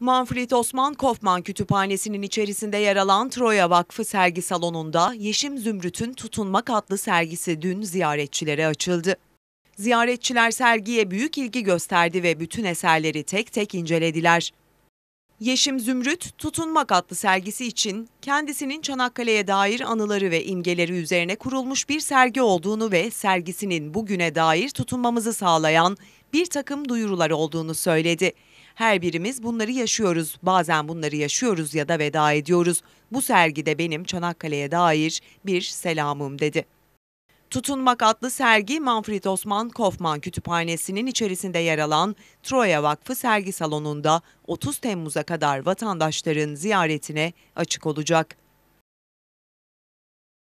Manfred Osman Kofman Kütüphanesi'nin içerisinde yer alan Troya Vakfı sergi salonunda Yeşim Zümrüt'ün Tutunmak adlı sergisi dün ziyaretçilere açıldı. Ziyaretçiler sergiye büyük ilgi gösterdi ve bütün eserleri tek tek incelediler. Yeşim Zümrüt, Tutunmak adlı sergisi için kendisinin Çanakkale'ye dair anıları ve imgeleri üzerine kurulmuş bir sergi olduğunu ve sergisinin bugüne dair tutunmamızı sağlayan bir takım duyurular olduğunu söyledi. Her birimiz bunları yaşıyoruz. Bazen bunları yaşıyoruz ya da veda ediyoruz. Bu sergide benim Çanakkale'ye dair bir selamım dedi. Tutunmak adlı sergi Manfred Osman Kofman Kütüphanesi'nin içerisinde yer alan Troya Vakfı sergi salonunda 30 Temmuz'a kadar vatandaşların ziyaretine açık olacak.